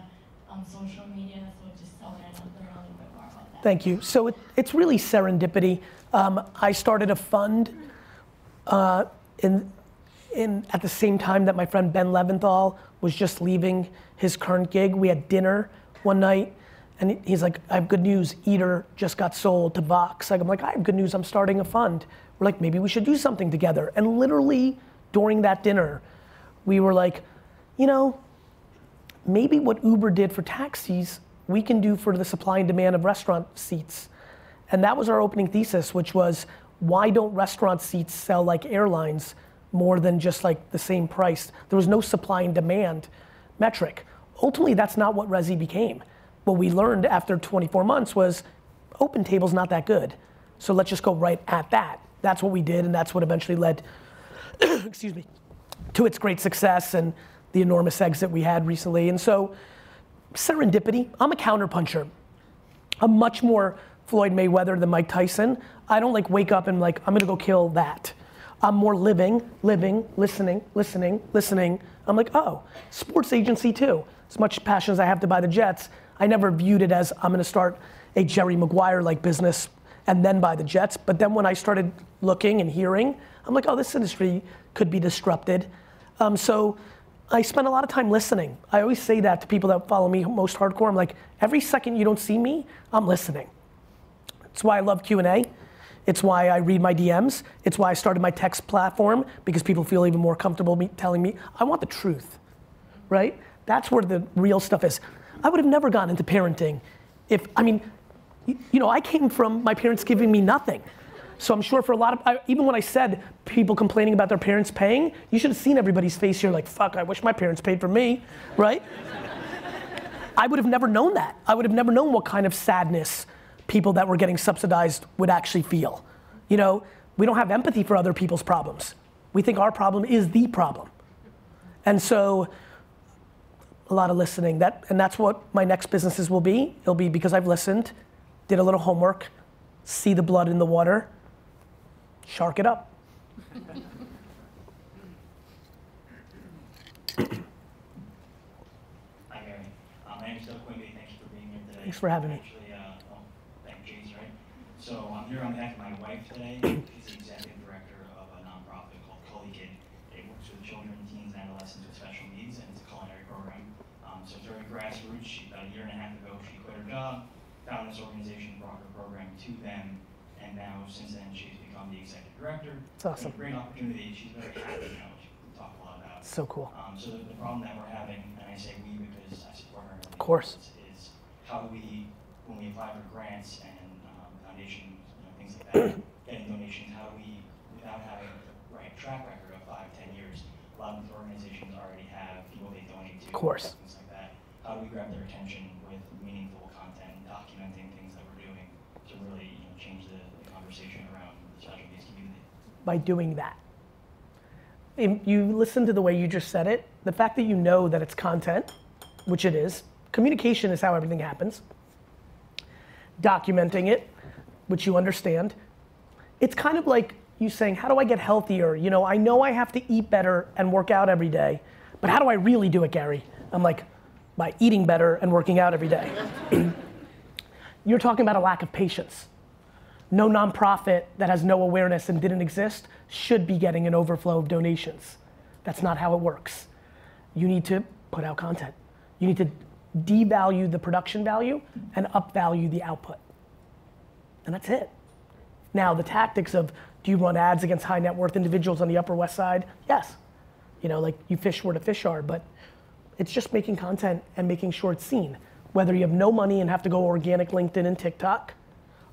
um, social media, so just I want to learn a little bit more about that. Thank you. So it, it's really serendipity. Um, I started a fund uh, in, in, at the same time that my friend Ben Leventhal was just leaving his current gig. We had dinner one night, and he's like, I have good news. Eater just got sold to Vox. Like, I'm like, I have good news. I'm starting a fund. We're like, maybe we should do something together. And literally during that dinner, we were like, you know, maybe what Uber did for taxis, we can do for the supply and demand of restaurant seats. And that was our opening thesis, which was why don't restaurant seats sell like airlines more than just like the same price? There was no supply and demand metric. Ultimately, that's not what Resy became. What we learned after 24 months was OpenTable's not that good. So let's just go right at that. That's what we did, and that's what eventually led, excuse me, to its great success and the enormous exit we had recently. And so, serendipity, I'm a counterpuncher. I'm much more Floyd Mayweather than Mike Tyson. I don't like wake up and like, I'm gonna go kill that. I'm more living, living, listening, listening, listening. I'm like, oh, sports agency too. As much passion as I have to buy the Jets, I never viewed it as I'm gonna start a Jerry Maguire like business and then buy the Jets. But then when I started looking and hearing, I'm like, oh, this industry could be disrupted. Um, so I spend a lot of time listening. I always say that to people that follow me most hardcore. I'm like, every second you don't see me, I'm listening. It's why I love Q&A. It's why I read my DMs. It's why I started my text platform because people feel even more comfortable me telling me, I want the truth, right? That's where the real stuff is. I would have never gotten into parenting if, I mean, you, know, I came from my parents giving me nothing. So I'm sure for a lot of, I, even when I said people complaining about their parents paying, you should have seen everybody's face here like, fuck, I wish my parents paid for me, right? I would have never known that. I would have never known what kind of sadness people that were getting subsidized would actually feel. You know, we don't have empathy for other people's problems. We think our problem is the problem. And so, a lot of listening. That, and that's what my next businesses will be. It'll be because I've listened, did a little homework, see the blood in the water, shark it up. Hi, Gary. Uh, my name is Doug Quimby. For being here today. Thanks for having me. Actually, uh, well, thank James, right? I'm here on behalf of my wife today. She's the executive director of a nonprofit called Kid. It works with children, teens, and adolescents with special needs, and it's a culinary program. Um, so it's very grassroots. She, about a year and a half ago, she quit her job, found this organization, brought her program to them, and now since then she's become the executive director. It's awesome. It's a great opportunity. She's very happy now, which we talk a lot about. So cool. Um, so the, the problem that we're having, and I say we because I support her. Of course. Is, is how do we, when we apply for grants and um, know, things that, getting donations, how do we, without having the right track record of five, ten years, a lot of these organizations already have people they donate to. Of course. Things like that. How do we grab their attention with meaningful content, documenting things that we're doing to really, you know, change the, the conversation around the special needs community? by doing that. If you listen to the way you just said it, the fact that you know that it's content, which it is, communication is how everything happens, documenting it, which you understand. It's kind of like you saying, How do I get healthier? You know, I know I have to eat better and work out every day, but how do I really do it, Gary? I'm like, By eating better and working out every day. You're talking about a lack of patience no nonprofit that has no awareness and didn't exist should be getting an overflow of donations. That's not how it works. You need to put out content. You need to devalue the production value and upvalue the output. And that's it. Now, the tactics of do you run ads against high net worth individuals on the Upper West Side? Yes. You know, like you fish where the fish are, but it's just making content and making sure it's seen. Whether you have no money and have to go organic LinkedIn and TikTok,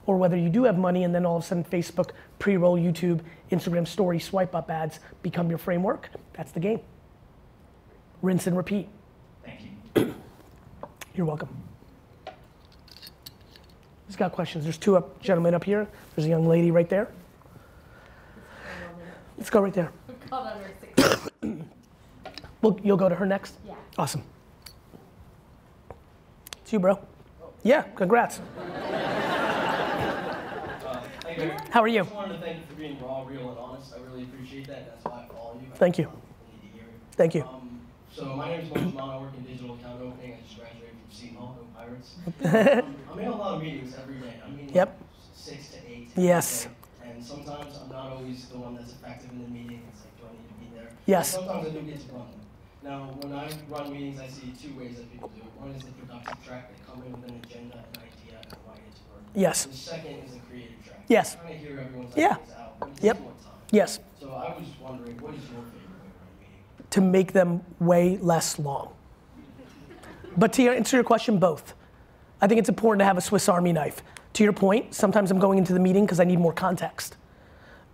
or whether you do have money and then all of a sudden Facebook, pre-roll YouTube, Instagram story, swipe up ads become your framework, that's the game. Rinse and repeat. Thank you. You're welcome. Who's got questions? There's two up, gentlemen up here. There's a young lady right there. Let's go right there. Called on her six. Well, you'll go to her next? Yeah. Awesome. It's you, bro. Yeah, congrats. Uh, Hey, How are you? I just wanted to thank you for being raw, real, and honest. I really appreciate that. That's why I follow you. Thank you. I need to hear it. Thank you. Um, so my name is Mike Zamano. I work in digital account opening. I just graduated from Seton Hall, Pirates. um, I'm in a lot of meetings every day. I mean, Yep. six to eight. Yes. day. And sometimes I'm not always the one that's effective in the meeting. It's like, do I need to be there? Yes. And sometimes I do get to run them. Now, when I run meetings, I see two ways that people do it. One is the productive track. They come in with an agenda, an idea, and why it's work. Yes. The second is the creative track. Yes. Trying to hear everyone's Yeah. ideas out. but it Yep. takes more time. Yes. So I was wondering, what is your favorite way to run a meeting? To make them way less long. But to answer your question, both. I think it's important to have a Swiss Army knife. To your point, sometimes I'm going into the meeting because I need more context.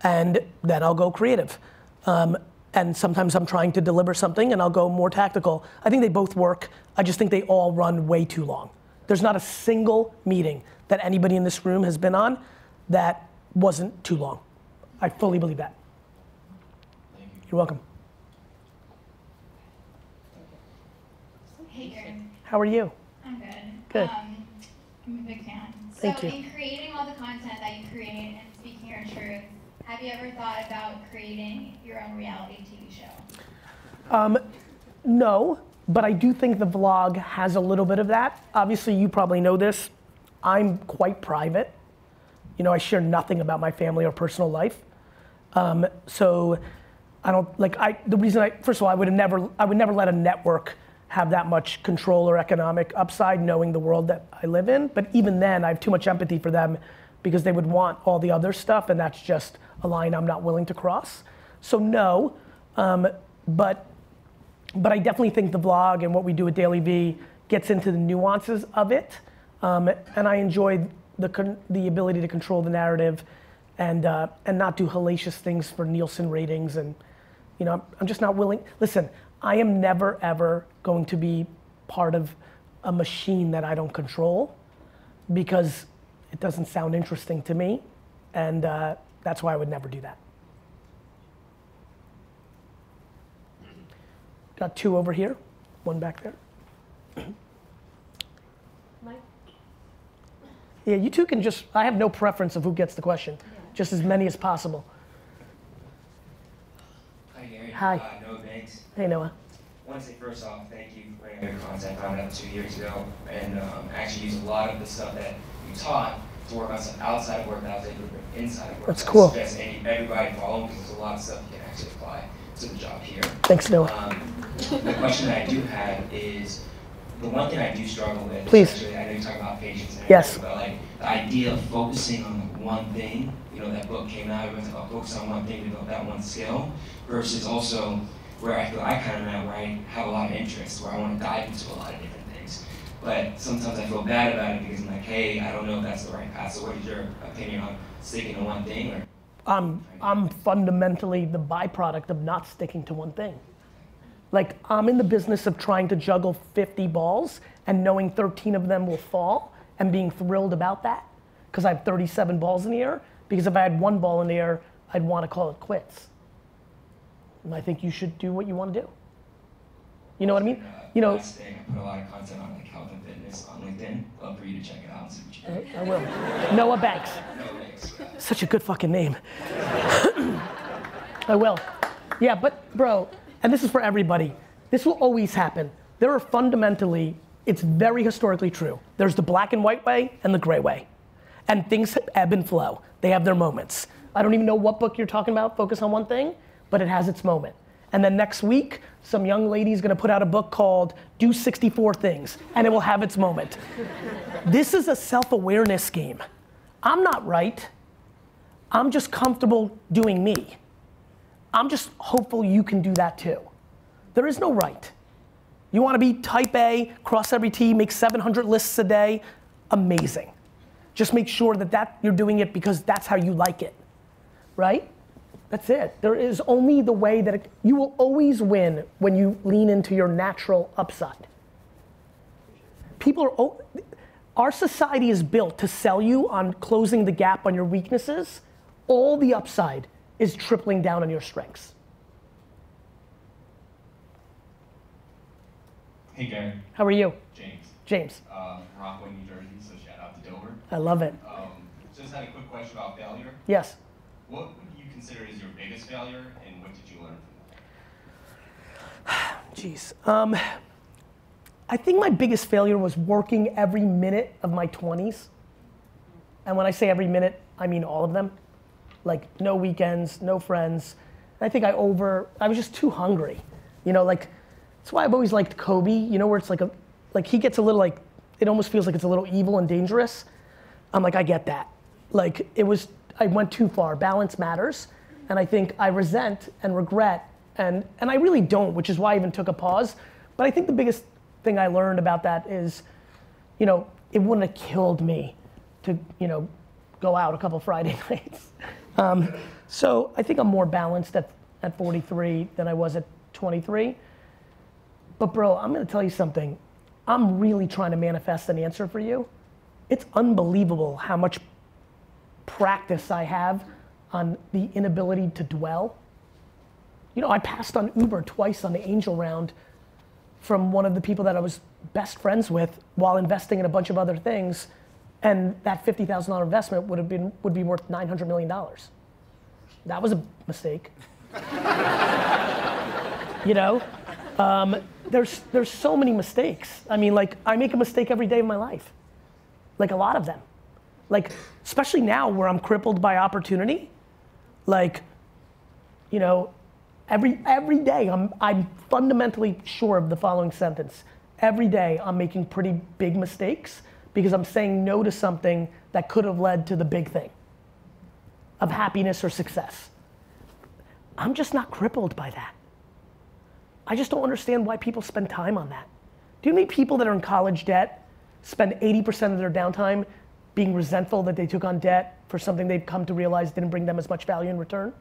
And then I'll go creative. Um, and sometimes I'm trying to deliver something and I'll go more tactical. I think they both work. I just think they all run way too long. There's not a single meeting that anybody in this room has been on that wasn't too long. I fully believe that. You. You're welcome. Hey, Gary. How are you? I'm good. Good. Um, I'm a big fan. Thank so, you. in creating all the content that you create and speaking your truth, have you ever thought about creating your own reality TV show? Um, no, but I do think the vlog has a little bit of that. Obviously, you probably know this. I'm quite private. You know, I share nothing about my family or personal life. Um, so I don't like I the reason I first of all I would have never I would never let a network have that much control or economic upside knowing the world that I live in. But even then I have too much empathy for them because they would want all the other stuff and that's just a line I'm not willing to cross. So no, um, but but I definitely think the vlog and what we do at DailyVee gets into the nuances of it, um, and I enjoy the the ability to control the narrative, and uh, and not do hellacious things for Nielsen ratings, and you know I'm, I'm just not willing. Listen, I am never ever going to be part of a machine that I don't control, because it doesn't sound interesting to me, and uh, that's why I would never do that. Got two over here, one back there. Mike? Yeah, you two can just, I have no preference of who gets the question, just as many as possible. Hi Gary. Hi. Uh, Noah Banks. Hey, Noah. I want to say first off, thank you for putting your content. I found out two years ago, and um, actually used a lot of the stuff that you taught to work on some outside of work that I was able to bring inside work. That's cool. suggest any, everybody follow because there's a lot of stuff you can actually apply to the job here. Thanks, Noah. Um, the question that I do have is the one thing I do struggle with. Please. Especially, I know you talk about patience and Yes. but like the idea of focusing on one thing. You know, that book came out. Everyone's about focus on one thing, develop that one skill, versus also where I feel I kind of am where I have a lot of interest, where I want to dive into a lot of different things. But sometimes I feel bad about it because I'm like, hey, I don't know if that's the right path. So, what is your opinion on sticking to one thing, or I'm, I'm fundamentally the byproduct of not sticking to one thing. Like, I'm in the business of trying to juggle 50 balls and knowing 13 of them will fall and being thrilled about that because I have 37 balls in the air. Because if I had one ball in the air, I'd want to call it quits. And I think you should do what you want to do. You know what I mean? You know, last thing, I put a lot of content on like health and fitness on LinkedIn. Love for you to check it out and see what you. I will. Noah Banks. No thanks. Such a good fucking name. I will. Yeah, but bro, and this is for everybody. This will always happen. There are fundamentally, it's very historically true. There's the black and white way and the gray way. And things ebb and flow. They have their moments. I don't even know what book you're talking about, Focus on One Thing, but it has its moment. And then next week, some young lady's gonna put out a book called Do 64 Things, and it will have its moment. this is a self awareness game. I'm not right. I'm just comfortable doing me. I'm just hopeful you can do that too. There is no right. You want to be type A, cross every T, make 700 lists a day? Amazing. Just make sure that, that you're doing it because that's how you like it. Right? That's it. There is only the way that it, you will always win when you lean into your natural upside. People are, our society is built to sell you on closing the gap on your weaknesses. All the upside is tripling down on your strengths. Hey Gary, How are you, James. James? Uh, Rockaway, New Jersey, so shout out to Dover. I love it. Um, just had a quick question about failure. Yes. What consider as your biggest failure, and what did you learn from that? Jeez. Um, I think my biggest failure was working every minute of my 20s. And when I say every minute, I mean all of them. Like no weekends, no friends. And I think I over, I was just too hungry. You know, like, that's why I've always liked Kobe, you know, where it's like a, like he gets a little like, it almost feels like it's a little evil and dangerous. I'm like, I get that. Like, it was, I went too far. Balance matters. And I think I resent and regret, and, and I really don't, which is why I even took a pause. But I think the biggest thing I learned about that is, you know, it wouldn't have killed me to, you know, go out a couple Friday nights. Um, so I think I'm more balanced at, at 43 than I was at 23. But bro, I'm gonna tell you something. I'm really trying to manifest an answer for you. It's unbelievable how much practice I have on the inability to dwell. You know, I passed on Uber twice on the angel round from one of the people that I was best friends with while investing in a bunch of other things, and that $50,000 investment would have been would be worth $900 million. That was a mistake. you know, um, there's there's so many mistakes. I mean, like I make a mistake every day of my life, like a lot of them. Like especially now where I'm crippled by opportunity, like, you know, every every day I'm I'm fundamentally sure of the following sentence. Every day I'm making pretty big mistakes because I'm saying no to something that could have led to the big thing of happiness or success. I'm just not crippled by that. I just don't understand why people spend time on that. Do you know people that are in college debt spend 80% of their downtime being resentful that they took on debt for something they've come to realize didn't bring them as much value in return?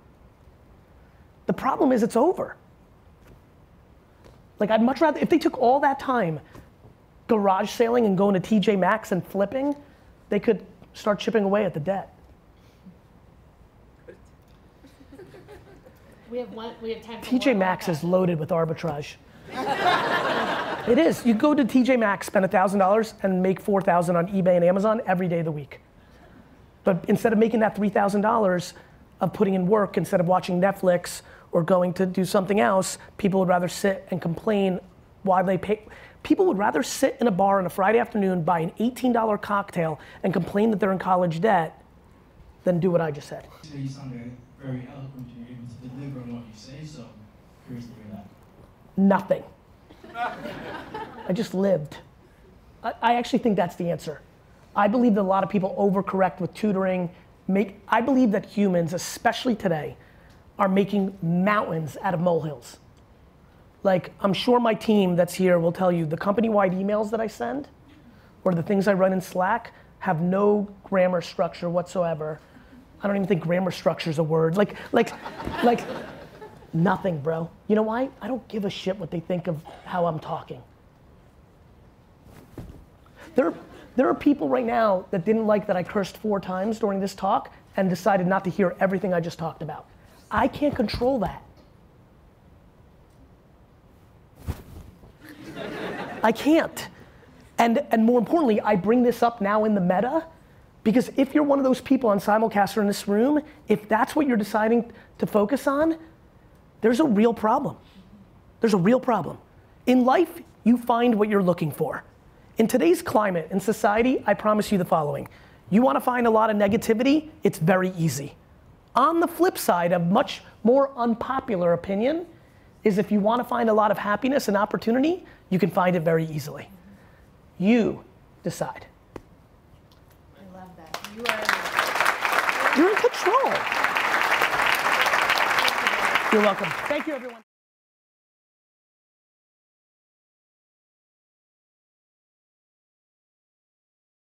The problem is it's over. Like I'd much rather if they took all that time garage sailing and going to TJ Maxx and flipping, they could start chipping away at the debt. We have one, we have time TJ Maxx is loaded with arbitrage. It is. You go to TJ Maxx, spend $1,000, and make 4000 on eBay and Amazon every day of the week. But instead of making that $3,000 of putting in work, instead of watching Netflix or going to do something else, people would rather sit and complain why they pay. People would rather sit in a bar on a Friday afternoon, buy an $18 cocktail, and complain that they're in college debt than do what I just said. Today you sound very eloquent you're able to deliver on what you say, so curious to hear that. Nothing. I just lived. I, I actually think that's the answer. I believe that a lot of people overcorrect with tutoring. Make, I believe that humans, especially today, are making mountains out of molehills. Like, I'm sure my team that's here will tell you the company wide emails that I send or the things I run in Slack have no grammar structure whatsoever. I don't even think grammar structure is a word. Like, like, like, nothing, bro. You know why? I don't give a shit what they think of how I'm talking. There, there are people right now that didn't like that I cursed four times during this talk and decided not to hear everything I just talked about. I can't control that. I can't. And, and more importantly, I bring this up now in the meta because if you're one of those people on simulcast or in this room, if that's what you're deciding to focus on, there's a real problem. There's a real problem. In life, you find what you're looking for. In today's climate and society, I promise you the following. You want to find a lot of negativity? It's very easy. On the flip side, a much more unpopular opinion is if you want to find a lot of happiness and opportunity, you can find it very easily. You decide. I love that. You are. You're in control. You're welcome. Thank you, everyone.